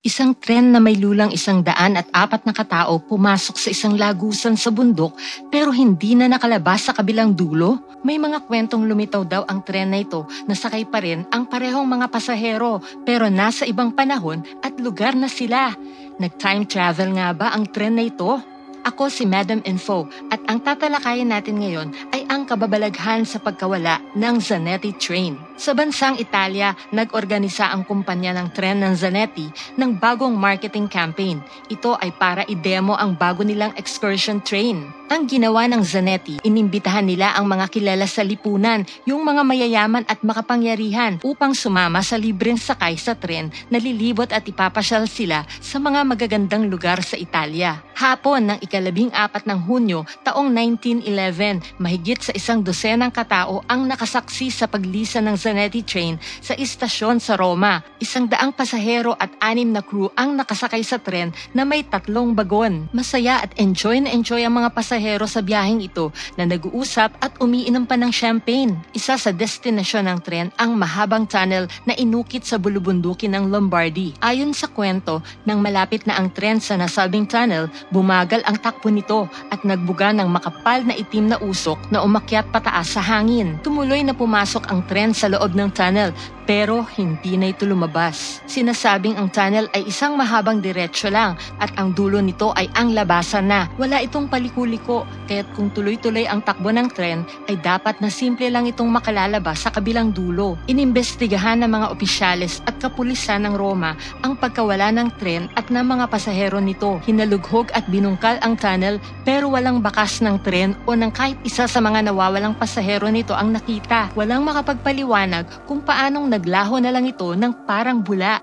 Isang tren na may lulang isang daan at apat na katao pumasok sa isang lagusan sa bundok pero hindi na nakalabas sa kabilang dulo. May mga kwentong lumitaw daw ang tren na ito na sakay pa rin ang parehong mga pasahero pero nasa ibang panahon at lugar na sila. Nag-time travel nga ba ang tren na ito? Ako si Madam Info at ang tatalakayin natin ngayon ay ang kababalaghan sa pagkawala ng Zanetti train. Sa bansang Italia, nag-organisa ang kumpanya ng tren ng Zanetti ng bagong marketing campaign. Ito ay para i-demo ang bago nilang excursion train. Ang ginawa ng Zanetti, inimbitahan nila ang mga kilala sa lipunan, yung mga mayayaman at makapangyarihan upang sumama sa libreng sakay sa tren na lilibot at ipapasyal sila sa mga magagandang lugar sa Italia. Hapon ng ikalabing apat ng Hunyo taong 1911, mahigit sa isang dosenang katao ang nakasaksi sa paglisa ng Zanetti train sa istasyon sa Roma. Isang daang pasahero at anim na crew ang nakasakay sa tren na may tatlong bagon. Masaya at enjoy na enjoy ang mga pasahero sa biyaheng ito na nag-uusap at umiinom pa ng champagne. Isa sa destinasyon ng tren ang mahabang tunnel na inukit sa bulubundukin ng Lombardy. Ayon sa kwento, nang malapit na ang tren sa nasabing tunnel, bumagal ang takbo nito at nagbuga ng makapal na itim na usok na umakyat pataas sa hangin. Tumuloy na pumasok ang tren sa loob ng tunnel pero hindi na ito lumabas. Sinasabing ang tunnel ay isang mahabang diretsyo lang at ang dulo nito ay ang labasan na. Wala itong palikuliko kaya't kung tuloy-tuloy ang takbo ng tren ay dapat na simple lang itong makalalabas sa kabilang dulo. Inimbestigahan ng mga opisyales at kapulisan ng Roma ang pagkawala ng tren at ng mga pasahero nito. Hinalughog at binungkal ang tunnel pero walang bakas ng tren o ng kahit isa sa mga nawawalang pasahero nito ang nakita. Walang makapagpaliwanag kung paanong nag naglaho na lang ito ng parang bula.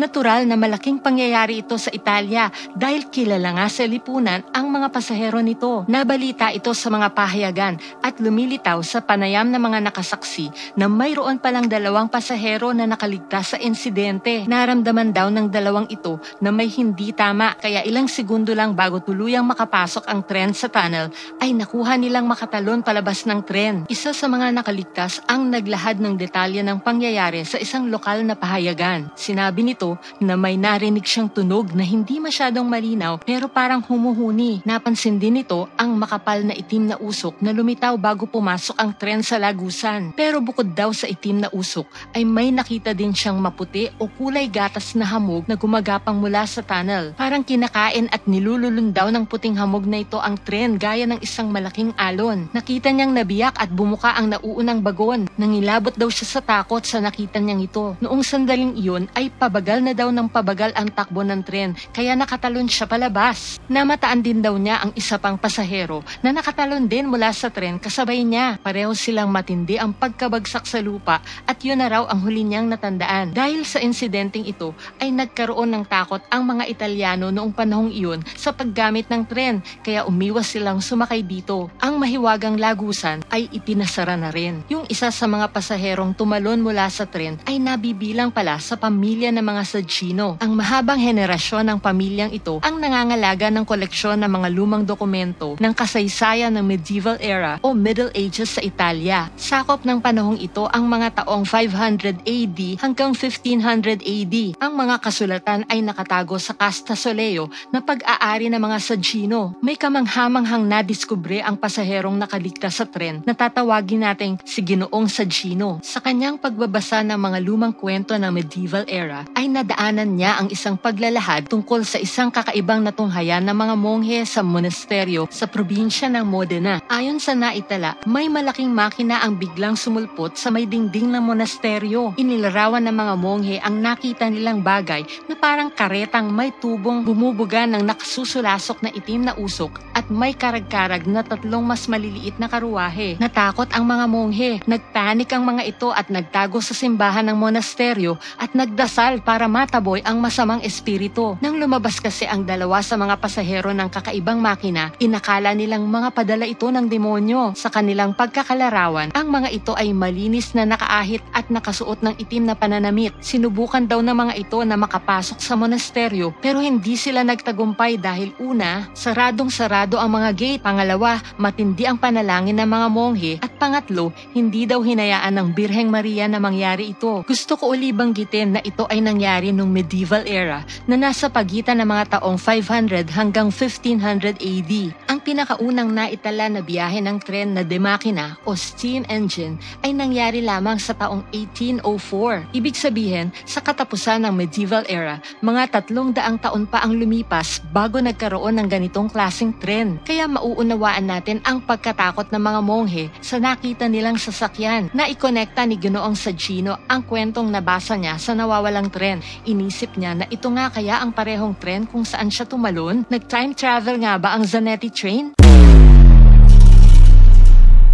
Natural na malaking pangyayari ito sa Italia dahil kilala nga sa lipunan ang mga pasahero nito. Nabalita ito sa mga pahayagan at lumilitaw sa panayam ng mga nakasaksi na mayroon palang dalawang pasahero na nakaligtas sa insidente. Naramdaman daw ng dalawang ito na may hindi tama kaya ilang segundo lang bago tuluyang makapasok ang tren sa tunnel ay nakuha nilang makatalon palabas ng tren. Isa sa mga nakaligtas ang naglahad ng detalye ng pangyayari sa isang lokal na pahayagan. Sinabi nito na may narinig siyang tunog na hindi masyadong malinaw pero parang humuhuni. Napansin din nito ang makapal na itim na usok na lumitaw bago pumasok ang tren sa lagusan. Pero bukod daw sa itim na usok ay may nakita din siyang maputi o kulay gatas na hamog na gumagapang mula sa tunnel. Parang kinakain at nilululun daw ng puting hamog na ito ang tren gaya ng isang malaking alon. Nakita niyang nabiyak at bumuka ang nauunang bagon. Nangilabot daw siya sa takot sa nakita niyang ito. Noong sandaling iyon ay pabagal Pabagal na daw ng pabagal ang takbo ng tren kaya nakatalon siya palabas. Namataan din daw niya ang isa pang pasahero na nakatalon din mula sa tren kasabay niya. Pareho silang matindi ang pagkabagsak sa lupa at yun na raw ang huli niyang natandaan. Dahil sa insidenteng ito ay nagkaroon ng takot ang mga Italiano noong panahong iyon sa paggamit ng tren kaya umiwas silang sumakay dito. Ang mahiwagang lagusan ay ipinasara na rin. Yung isa sa mga pasaherong tumalon mula sa tren ay nabibilang pala sa pamilya ng mga Sagino. Ang mahabang henerasyon ng pamilyang ito ang nangangalaga ng koleksyon ng mga lumang dokumento ng kasaysayan ng medieval era o Middle Ages sa Italia. Sakop ng panahong ito ang mga taong 500 AD hanggang 1500 AD. Ang mga kasulatan ay nakatago sa Casta Soleo na pag-aari ng mga Sagino. May kamanghamanghang nadiskubre ang pasaherong nakaligtas sa tren na tatawagin nating si Ginoong Sagino. Sa kanyang pagbabasa ng mga lumang kwento ng medieval era ay nadaanan niya ang isang paglalahad tungkol sa isang kakaibang natunghayan ng mga monghe sa monasteryo sa probinsya ng Modena. Ayon sa naitala, may malaking makina ang biglang sumulpot sa may dingding ng monasteryo. Inilarawan ng mga monghe ang nakita nilang bagay na parang karetang may tubong bumubuga ng nakasusulasok na itim na usok at may karag-karag na tatlong mas maliliit na karuwahe. Natakot ang mga monghe. Nagpanik ang mga ito at nagtago sa simbahan ng monasteryo at nagdasal para mataboy ang masamang espiritu. Nang lumabas kasi ang dalawa sa mga pasahero ng kakaibang makina, inakala nilang mga padala ito ng demonyo. Sa kanilang pagkakalarawan, ang mga ito ay malinis na nakaahit at nakasuot ng itim na pananamit. Sinubukan daw ng mga ito na makapasok sa monasteryo pero hindi sila nagtagumpay dahil una, saradong sarado ang mga gate. Pangalawa, matindi ang panalangin ng mga monghe. At pangatlo, hindi daw hinayaan ng Birheng Maria na mangyari ito. Gusto ko uli banggitin na ito ay nangyari nung medieval era na nasa pagitan ng mga taong 500 hanggang 1500 AD. Ang pinakaunang naitala na biyahe ng tren na demakina o steam engine ay nangyari lamang sa taong 1804. Ibig sabihin, sa katapusan ng medieval era, mga tatlong daang taon pa ang lumipas bago nagkaroon ng ganitong klasing tren. Kaya mauunawaan natin ang pagkatakot ng mga monghe sa nakita nilang sasakyan na ikonekta ni Ginoong Sagino ang kwentong nabasa niya sa nawawalang tren. Inisip niya na ito nga kaya ang parehong tren kung saan siya tumalon. Nag-time travel nga ba ang Zanetti train?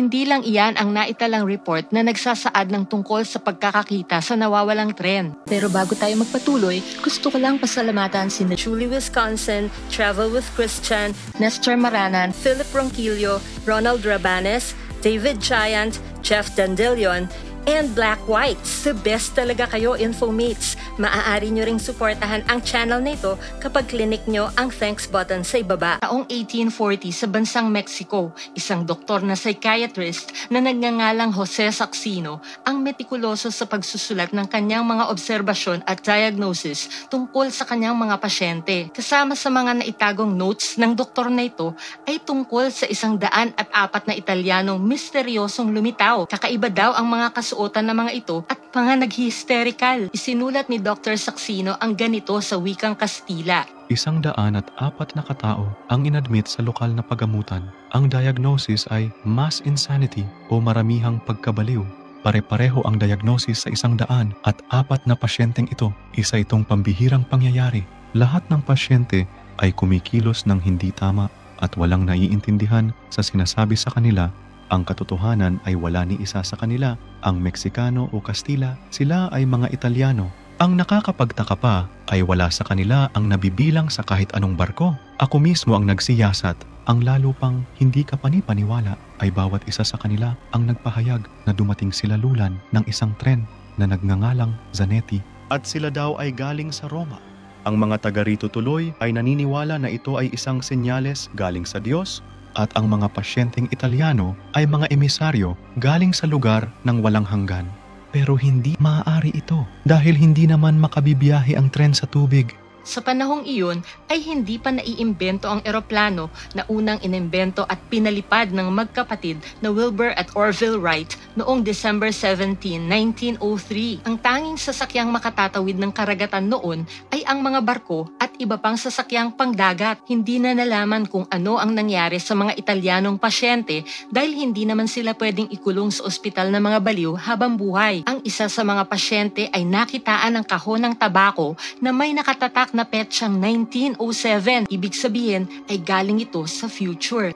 Hindi lang iyan ang naitalang report na nagsasaad ng tungkol sa pagkakakita sa nawawalang tren. Pero bago tayo magpatuloy, gusto ko lang pasalamatan si Julie Wisconsin, Travel with Christian, Nestor Maranan, Philip Ronquillo, Ronald Rabanes, David Giant, Jeff Dandelion, and Black Whites. The best talaga kayo, Infomates. Maaari nyo ring suportahan ang channel na ito kapag clinic nyo ang thanks button sa ibaba. Taong 1840 sa bansang Mexico, isang doktor na psychiatrist na nagngangalang Jose Saxino ang metikuloso sa pagsusulat ng kanyang mga obserbasyon at diagnosis tungkol sa kanyang mga pasyente. Kasama sa mga naitagong notes ng doktor na ito ay tungkol sa isang daan at apat na Italianong misteryosong lumitaw. Kakaiba daw ang mga kas kasuotan ng mga ito at mga nag-hysterical. Isinulat ni Dr. Saxino ang ganito sa wikang Kastila. Isang daan at apat na katao ang inadmit sa lokal na pagamutan. Ang diagnosis ay mass insanity o maramihang pagkabaliw. Pare-pareho ang diagnosis sa isang daan at apat na pasyenteng ito. Isa itong pambihirang pangyayari. Lahat ng pasyente ay kumikilos ng hindi tama at walang naiintindihan sa sinasabi sa kanila ang katotohanan ay wala ni isa sa kanila. Ang Meksikano o Kastila, sila ay mga Italyano. Ang nakakapagtaka pa ay wala sa kanila ang nabibilang sa kahit anong barko. Ako mismo ang nagsiyasat. Ang lalo pang hindi ka panipaniwala ay bawat isa sa kanila ang nagpahayag na dumating sila lulan ng isang tren na nagngangalang Zanetti. At sila daw ay galing sa Roma. Ang mga taga rito tuloy ay naniniwala na ito ay isang senyales galing sa Diyos at ang mga pasyenteng Italiano ay mga emisaryo galing sa lugar ng walang hanggan. Pero hindi maaari ito dahil hindi naman makabibiyahe ang tren sa tubig. Sa panahong iyon ay hindi pa naiimbento ang eroplano na unang inimbento at pinalipad ng magkapatid na Wilbur at Orville Wright noong December 17, 1903. Ang tanging sasakyang makatatawid ng karagatan noon ay ang mga barko at iba pang sasakyang pangdagat. Hindi na nalaman kung ano ang nangyari sa mga Italianong pasyente dahil hindi naman sila pwedeng ikulong sa ospital ng mga baliw habang buhay. Ang isa sa mga pasyente ay nakitaan ng kahon ng tabako na may nakatatak na petsang 1907. Ibig sabihin ay galing ito sa future.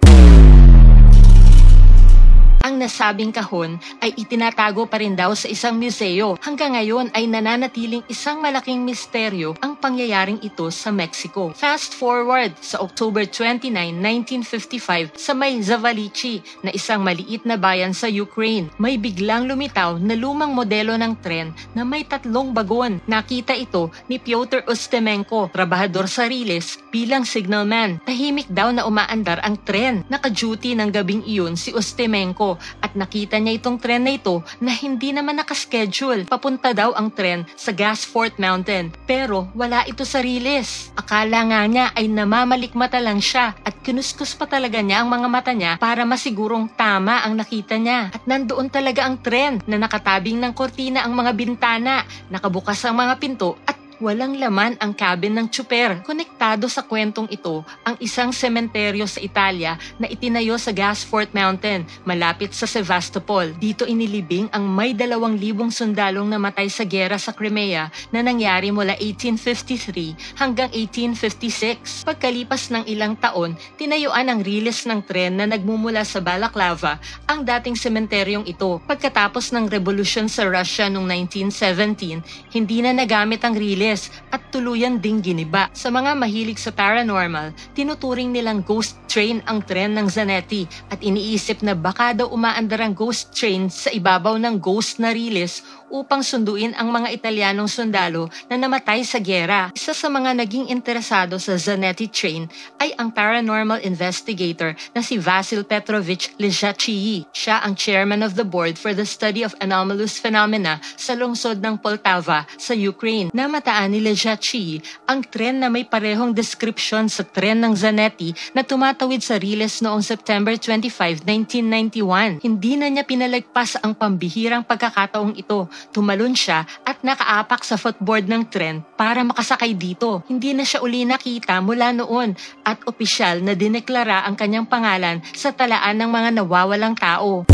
Ang nasabing kahon ay itinatago pa rin daw sa isang museo. Hanggang ngayon ay nananatiling isang malaking misteryo ang pangyayaring ito sa Mexico. Fast forward sa October 29, 1955 sa may Zavalichi na isang maliit na bayan sa Ukraine. May biglang lumitaw na lumang modelo ng tren na may tatlong bagon. Nakita ito ni Piotr Ustemenko, trabahador sa Riles, bilang signalman. Tahimik daw na umaandar ang tren. Naka-duty ng gabing iyon si Ustemenko at nakita niya itong tren na ito na hindi naman nakaschedule. Papunta daw ang tren sa Gasfort Mountain pero wala ito sa riles. Akala nga niya ay namamalikmata lang siya at kinuskus pa talaga niya ang mga mata niya para masigurong tama ang nakita niya. At nandoon talaga ang tren na nakatabing ng kortina ang mga bintana, nakabukas ang mga pinto at Walang laman ang cabin ng tsuper. Konektado sa kwentong ito ang isang sementeryo sa Italia na itinayo sa Gasfort Mountain malapit sa Sevastopol. Dito inilibing ang may dalawang libong sundalong namatay sa gera sa Crimea na nangyari mula 1853 hanggang 1856. Pagkalipas ng ilang taon, tinayuan ang riles ng tren na nagmumula sa Balaclava ang dating sementeryong ito. Pagkatapos ng revolusyon sa Russia noong 1917, hindi na nagamit ang riles riles at tuluyan ding giniba. Sa mga mahilig sa paranormal, tinuturing nilang ghost train ang tren ng Zanetti at iniisip na baka daw umaandar ang ghost train sa ibabaw ng ghost na riles upang sunduin ang mga Italianong sundalo na namatay sa gyera. Isa sa mga naging interesado sa Zanetti train ay ang paranormal investigator na si Vasil Petrovich Lejachii. Siya ang chairman of the board for the study of anomalous phenomena sa lungsod ng Poltava sa Ukraine. Namataan ni Lejachii ang tren na may parehong description sa tren ng Zanetti na tumatawid sa Riles noong September 25, 1991. Hindi na niya pinalagpas ang pambihirang pagkakataong ito Tumalon siya at nakaapak sa footboard ng tren para makasakay dito. Hindi na siya uli nakita mula noon at opisyal na dineklara ang kanyang pangalan sa talaan ng mga nawawalang tao.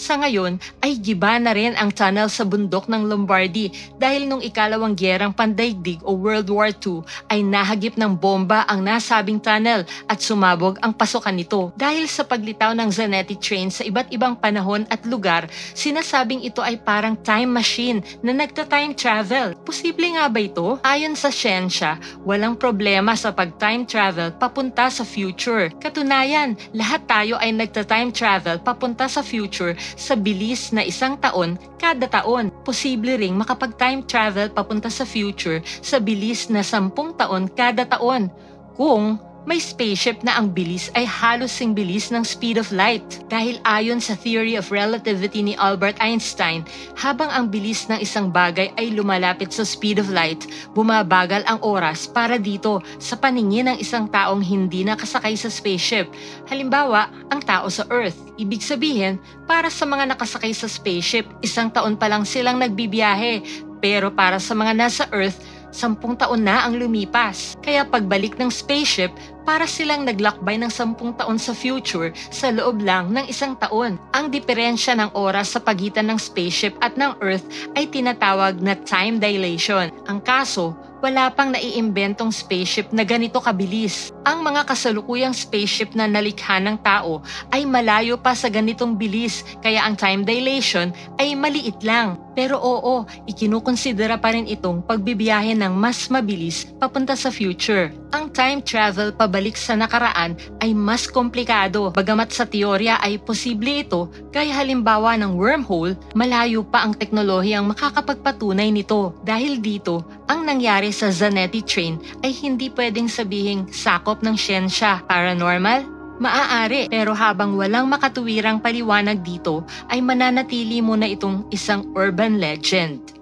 Sa ngayon ay giba na rin ang tunnel sa bundok ng Lombardy dahil nung ikalawang gyerang pandaigdig o World War II ay nahagip ng bomba ang nasabing tunnel at sumabog ang pasukan nito. Dahil sa paglitaw ng Zanetti train sa iba't ibang panahon at lugar, sinasabing ito ay parang time machine na nagta-time travel. Posible nga ba ito? Ayon sa siyensya, walang problema sa pag-time travel papunta sa future. Katunayan, lahat tayo ay nagta-time travel papunta sa future sa bilis na isang taon kada taon. Posible ring makapag-time travel papunta sa future sa bilis na sampung taon kada taon. Kung may spaceship na ang bilis ay halos sing bilis ng speed of light. Dahil ayon sa theory of relativity ni Albert Einstein, habang ang bilis ng isang bagay ay lumalapit sa speed of light, bumabagal ang oras para dito sa paningin ng isang taong hindi nakasakay sa spaceship. Halimbawa, ang tao sa Earth. Ibig sabihin, para sa mga nakasakay sa spaceship, isang taon pa lang silang nagbibiyahe. Pero para sa mga nasa Earth, sampung taon na ang lumipas. Kaya pagbalik ng spaceship, para silang naglakbay ng sampung taon sa future sa loob lang ng isang taon. Ang diferensya ng oras sa pagitan ng spaceship at ng Earth ay tinatawag na time dilation. Ang kaso, wala pang naiimbentong spaceship na ganito kabilis. Ang mga kasalukuyang spaceship na nalikha ng tao ay malayo pa sa ganitong bilis kaya ang time dilation ay maliit lang. Pero oo, ikinukonsidera pa rin itong pagbibiyahe ng mas mabilis papunta sa future. Ang time travel pabalik sa nakaraan ay mas komplikado. Bagamat sa teorya ay posible ito, gaya halimbawa ng wormhole, malayo pa ang teknolohiyang makakapagpatunay nito. Dahil dito, ang nangyari sa Zanetti train ay hindi pwedeng sabihing sakop ng siyensya, paranormal, Maaari, pero habang walang makatuwirang paliwanag dito, ay mananatili mo na itong isang urban legend.